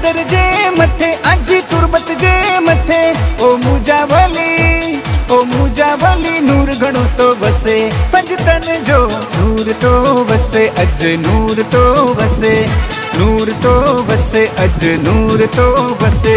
चादर जे मथे अज तुरबत जे मथे। ओ मुजा वाली ओ मुजा वाली नूर घणो तो बसे। पंज तन जो नूर तो बसे, अज नूर तो बसे। नूर तो बसे, अज नूर तो बसे।